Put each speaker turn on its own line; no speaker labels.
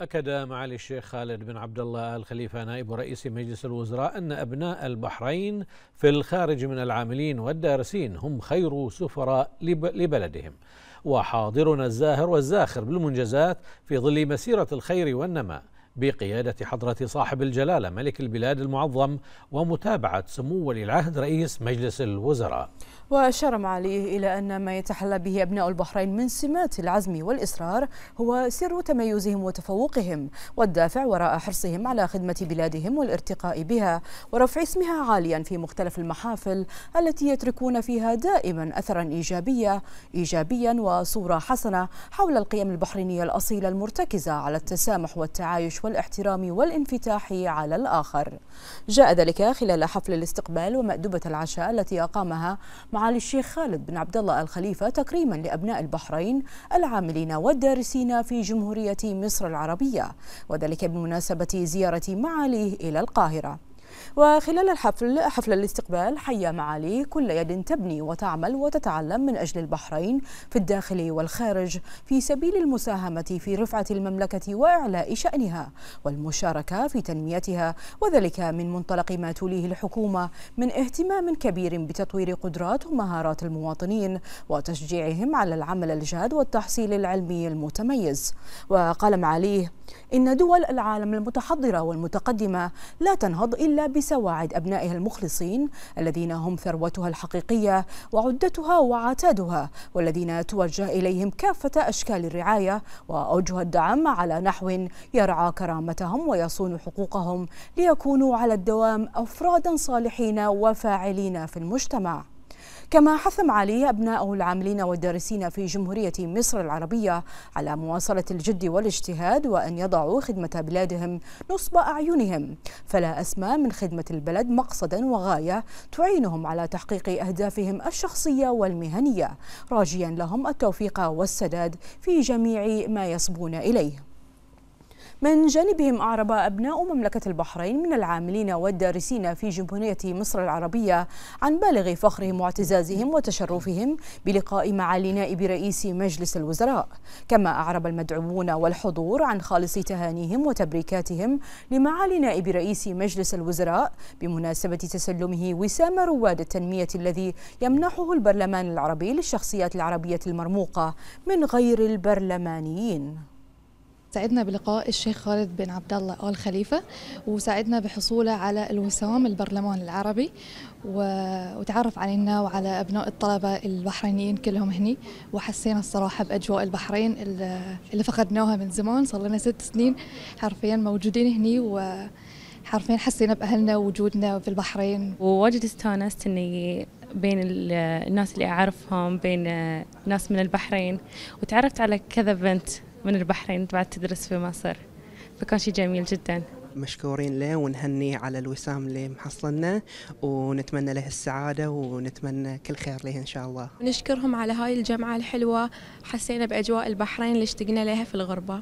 أكد معالي الشيخ خالد بن عبد الله الخليفة نائب رئيس مجلس الوزراء أن أبناء البحرين في الخارج من العاملين والدارسين هم خير سفراء لبلدهم. وحاضرنا الزاهر والزاخر بالمنجزات في ظل مسيرة الخير والنماء. بقيادة حضرة صاحب الجلالة ملك البلاد المعظم ومتابعة سمو ولي العهد رئيس مجلس الوزراء.
وأشار معاليه إلى أن ما يتحلى به أبناء البحرين من سمات العزم والإصرار هو سر تميزهم وتفوقهم والدافع وراء حرصهم على خدمة بلادهم والارتقاء بها ورفع اسمها عاليا في مختلف المحافل التي يتركون فيها دائما أثرا إيجابيا إيجابيا وصورة حسنة حول القيم البحرينية الأصيلة المرتكزة على التسامح والتعايش والاحترام والانفتاح على الآخر. جاء ذلك خلال حفل الاستقبال ومأدبة العشاء التي أقامها معالي الشيخ خالد بن عبد الله الخليفة تكريما لأبناء البحرين العاملين والدارسين في جمهورية مصر العربية وذلك بمناسبة زيارة معاليه إلى القاهرة. وخلال الحفل حفل الاستقبال حيا معالي كل يد تبني وتعمل وتتعلم من أجل البحرين في الداخل والخارج في سبيل المساهمة في رفعة المملكة وإعلاء شأنها والمشاركة في تنميتها وذلك من منطلق ما توليه الحكومة من اهتمام كبير بتطوير قدرات ومهارات المواطنين وتشجيعهم على العمل الجاد والتحصيل العلمي المتميز. وقال معاليه إن دول العالم المتحضرة والمتقدمة لا تنهض إلا بسواعد أبنائها المخلصين الذين هم ثروتها الحقيقية وعدتها وعتادها والذين توجه إليهم كافة أشكال الرعاية وأوجه الدعم على نحو يرعى كرامتهم ويصون حقوقهم ليكونوا على الدوام أفرادا صالحين وفاعلين في المجتمع. كما حث معالي أبناءه العاملين والدارسين في جمهورية مصر العربية على مواصلة الجد والاجتهاد وأن يضعوا خدمة بلادهم نصب أعينهم. فلا أسمى من خدمة البلد مقصدا وغاية تعينهم على تحقيق أهدافهم الشخصية والمهنية. راجيا لهم التوفيق والسداد في جميع ما يصبون إليه. من جانبهم أعرب أبناء مملكة البحرين من العاملين والدارسين في جمهورية مصر العربية عن بالغ فخرهم واعتزازهم وتشرفهم بلقاء معالي نائب رئيس مجلس الوزراء. كما أعرب المدعوون والحضور عن خالص تهانيهم وتبريكاتهم لمعالي نائب رئيس مجلس الوزراء بمناسبة تسلمه وسام رواد التنمية الذي يمنحه البرلمان العربي للشخصيات العربية المرموقة من غير البرلمانيين.
ساعدنا بلقاء الشيخ خالد بن عبد الله آل خليفة وساعدنا بحصوله على الوسام البرلمان العربي وتعرف علينا وعلى أبناء الطلبة البحرينيين كلهم هني وحسينا الصراحة بأجواء البحرين اللي فقدناها من زمان. صار لنا ست سنين حرفيا موجودين هني و حرفيا حسينا بأهلنا ووجودنا في البحرين.
وواجد استانست إني بين الناس اللي أعرفهم بين ناس من البحرين وتعرفت على كذا بنت. من البحرين بعد تدرس في مصر. فكان شيء جميل جدا.
مشكورين له ونهنيه على الوسام اللي محصلنا ونتمنى له السعادة ونتمنى كل خير له إن شاء الله.
نشكرهم على هاي الجمعة الحلوة. حسينا بأجواء البحرين اللي اشتقنا لها في الغربة.